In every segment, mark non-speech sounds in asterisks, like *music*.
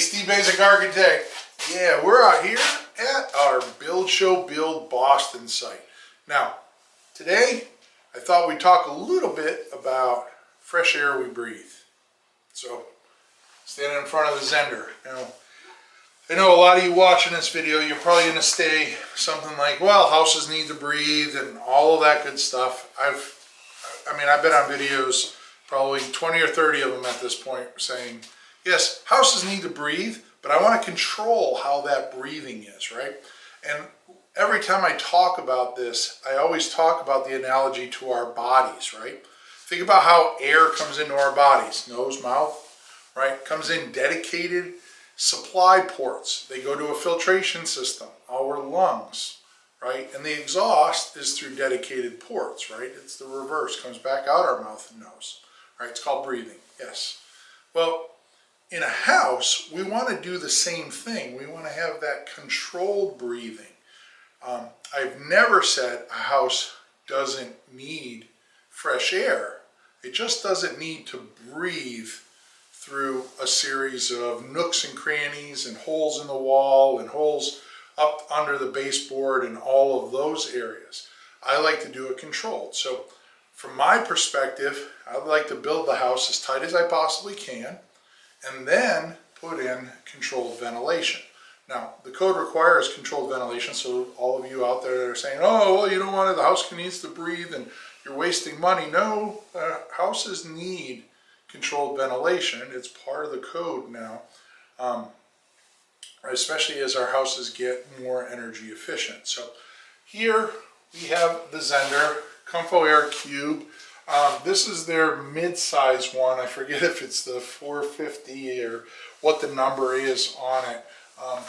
Steve Baczek Architect. Yeah, we're out here at our Build Show Build Boston site. Now, today I thought we'd talk a little bit about fresh air we breathe. So, standing in front of the Zehnder. Now, I know a lot of you watching this video, you're probably going to say something like, well, houses need to breathe and all of that good stuff. I've, I mean, I've been on videos, probably 20 or 30 of them at this point, saying, yes, houses need to breathe, but I want to control how that breathing is, right? And every time I talk about this, I always talk about the analogy to our bodies, right? Think about how air comes into our bodies, nose, mouth, right? Comes in dedicated supply ports. They go to a filtration system, our lungs, right? And the exhaust is through dedicated ports, right? It's the reverse, comes back out our mouth and nose, right? It's called breathing, yes. Well, in a house, we want to do the same thing. We want to have that controlled breathing. Um, I've never said a house doesn't need fresh air. It just doesn't need to breathe through a series of nooks and crannies and holes in the wall and holes up under the baseboard and all of those areas. I like to do it controlled. So from my perspective, I'd like to build the house as tight as I possibly can and then put in controlled ventilation. Now, the code requires controlled ventilation, so all of you out there that are saying, oh, well, you don't want it, the house needs to breathe and you're wasting money. No, uh, houses need controlled ventilation. It's part of the code now, um, especially as our houses get more energy efficient. So here we have the Zehnder Comfo Air Cube. Um, this is their mid-size one. I forget *laughs* if it's the 450 or what the number is on it. Um,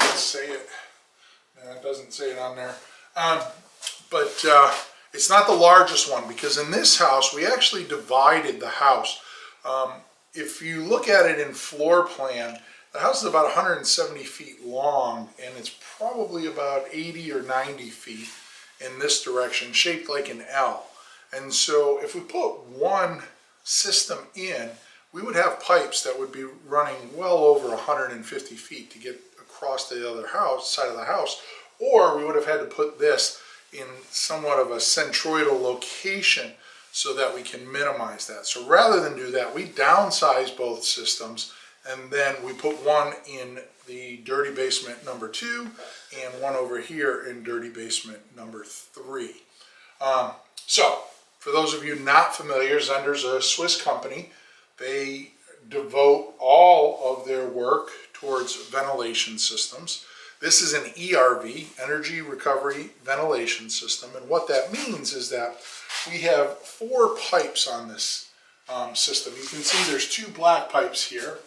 let's say it. It doesn't say it on there. Um, but uh, it's not the largest one because in this house, we actually divided the house. Um, if you look at it in floor plan, the house is about 170 feet long and it's probably about 80 or 90 feet in this direction, shaped like an L. And so if we put one system in, we would have pipes that would be running well over 150 feet to get across the other house side of the house, or we would have had to put this in somewhat of a centroidal location so that we can minimize that. So rather than do that, we downsize both systems and then we put one in the dirty basement number two and one over here in dirty basement number three. Um, so for those of you not familiar, Zehnder's a Swiss company. They devote all of their work towards ventilation systems. This is an ERV, Energy Recovery Ventilation System, and what that means is that we have four pipes on this um, system. You can see there's two black pipes here,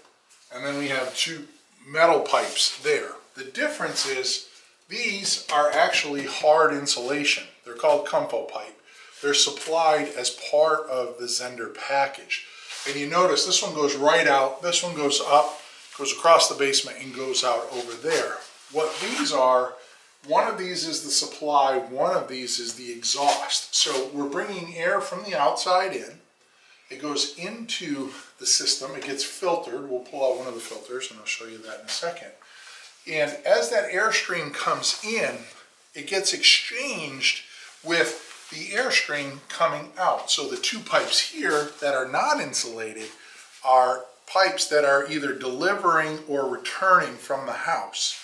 and then we have two metal pipes there. The difference is these are actually hard insulation. They're called Comfo pipe. They're supplied as part of the Zehnder package. And you notice this one goes right out, this one goes up, goes across the basement and goes out over there. What these are, one of these is the supply, one of these is the exhaust. So we're bringing air from the outside in. It goes into the system, it gets filtered. We'll pull out one of the filters and I'll show you that in a second. And as that airstream comes in, it gets exchanged with the airstream coming out. So the two pipes here that are not insulated are pipes that are either delivering or returning from the house.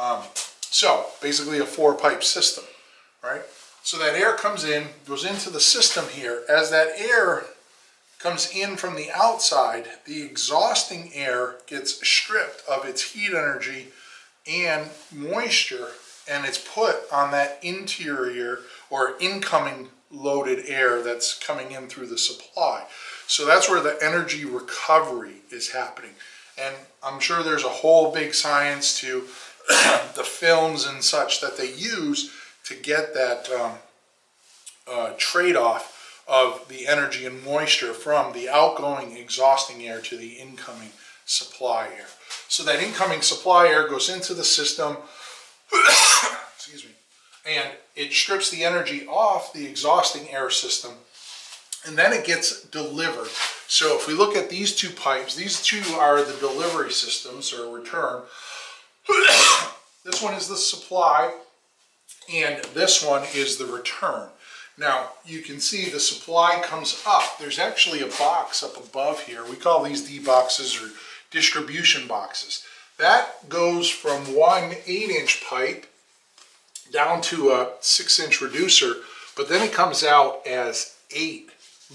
Um, so basically a four pipe system, right? So that air comes in, goes into the system here. As that air comes in from the outside, the exhausting air gets stripped of its heat energy and moisture and it's put on that interior or incoming loaded air that's coming in through the supply. So that's where the energy recovery is happening. And I'm sure there's a whole big science to *coughs* the films and such that they use to get that um, uh, trade-off of the energy and moisture from the outgoing exhausting air to the incoming supply air. So that incoming supply air goes into the system, excuse me, and it strips the energy off the exhausting air system and then it gets delivered. So if we look at these two pipes, these two are the delivery systems or return. *coughs* this one is the supply and this one is the return. Now you can see the supply comes up. There's actually a box up above here. We call these D boxes or distribution boxes. That goes from one eight inch pipe down to a six inch reducer, but then it comes out as eight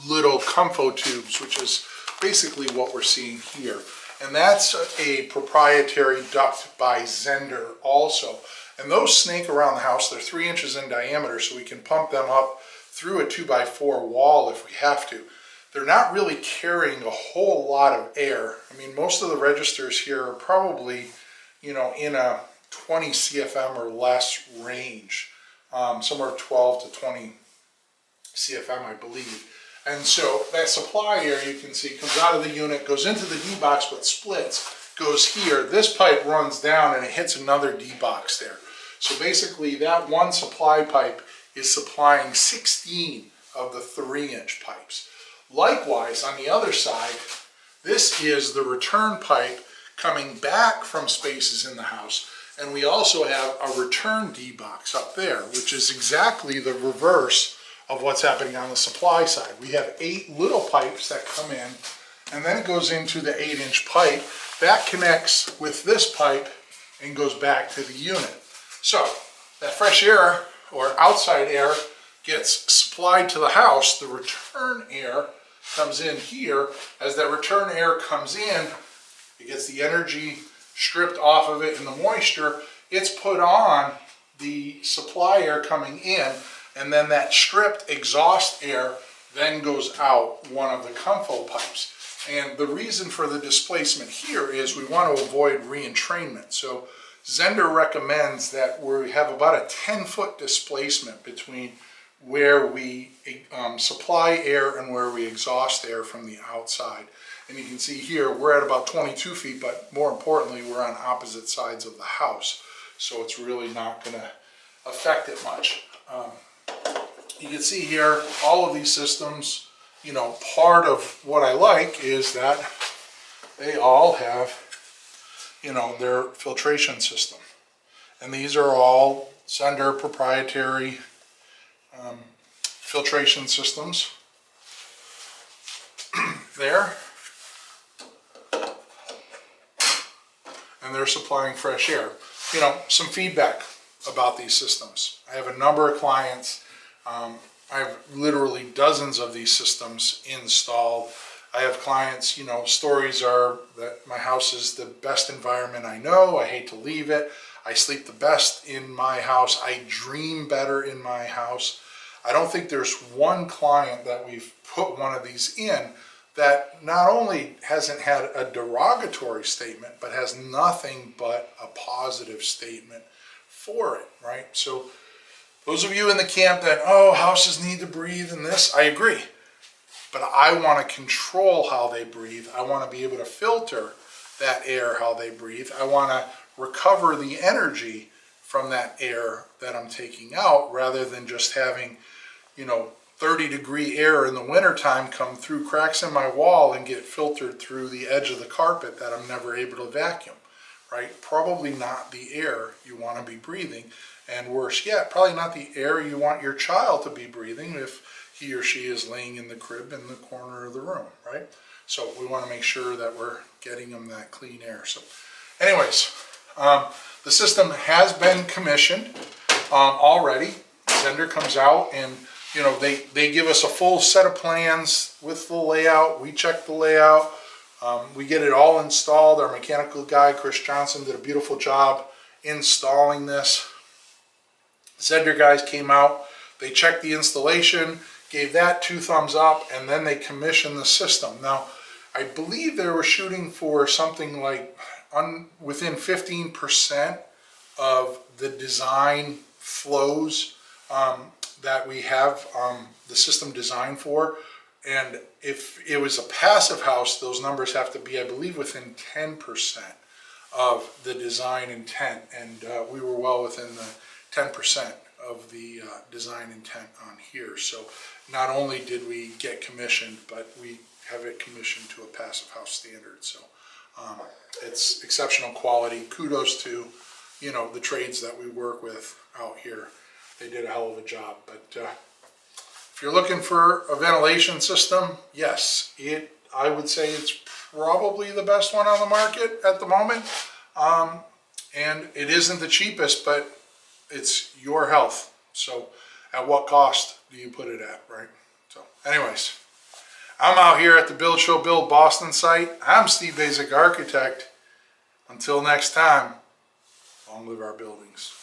little Comfo tubes, which is basically what we're seeing here. And that's a proprietary duct by Zehnder also. And those snake around the house, they're three inches in diameter, so we can pump them up through a two by four wall if we have to. They're not really carrying a whole lot of air. I mean, most of the registers here are probably, you know, in a 20 CFM or less range, um, somewhere 12 to 20 CFM, I believe. And so that supply air you can see comes out of the unit, goes into the D-box but splits, goes here. This pipe runs down and it hits another D-box there. So basically that one supply pipe is supplying 16 of the three inch pipes. Likewise, on the other side, this is the return pipe coming back from spaces in the house. And we also have a return D-box up there, which is exactly the reverse of what's happening on the supply side. We have eight little pipes that come in, and then it goes into the eight inch pipe. That connects with this pipe and goes back to the unit. So that fresh air or outside air gets supplied to the house. The return air comes in here. As that return air comes in, it gets the energy stripped off of it and the moisture. It's put on the supply air coming in and then that stripped exhaust air then goes out one of the Comfo pipes. And the reason for the displacement here is we want to avoid re-entrainment. So Zehnder recommends that we have about a 10 foot displacement between where we um, supply air and where we exhaust air from the outside. And you can see here, we're at about 22 feet, but more importantly, we're on opposite sides of the house. So it's really not gonna affect it much. Um, you can see here, all of these systems, you know, part of what I like is that they all have, you know, their filtration system. And these are all Zehnder proprietary um, filtration systems *clears throat* there. And they're supplying fresh air. You know, some feedback about these systems. I have a number of clients um, I have literally dozens of these systems installed. I have clients, you know, stories are that my house is the best environment I know. I hate to leave it. I sleep the best in my house. I dream better in my house. I don't think there's one client that we've put one of these in that not only hasn't had a derogatory statement, but has nothing but a positive statement for it, right? So those of you in the camp that, oh, houses need to breathe and this, I agree. But I want to control how they breathe. I want to be able to filter that air, how they breathe. I want to recover the energy from that air that I'm taking out rather than just having, you know, 30 degree air in the wintertime come through cracks in my wall and get filtered through the edge of the carpet that I'm never able to vacuum, right? Probably not the air you want to be breathing. And worse yet, probably not the air you want your child to be breathing if he or she is laying in the crib in the corner of the room, right? So we want to make sure that we're getting them that clean air. So anyways, um, the system has been commissioned um, already. Zehnder comes out and you know they, they give us a full set of plans with the layout. We check the layout. Um, we get it all installed. Our mechanical guy, Chris Johnson, did a beautiful job installing this. Zehnder guys came out, they checked the installation, gave that two thumbs up, and then they commissioned the system. Now, I believe they were shooting for something like within 15% of the design flows um, that we have um, the system designed for. And if it was a passive house, those numbers have to be, I believe, within 10% of the design intent. And uh, we were well within the 10% of the uh, design intent on here. So not only did we get commissioned, but we have it commissioned to a passive house standard. So um, it's exceptional quality. Kudos to, you know, the trades that we work with out here. They did a hell of a job. But uh, if you're looking for a ventilation system, yes, it. I would say it's probably the best one on the market at the moment. Um, and it isn't the cheapest, but it's your health. So at what cost do you put it at, right? So anyways, I'm out here at the Build Show Build Boston site. I'm Steve Baczek Architect. Until next time, long live our buildings.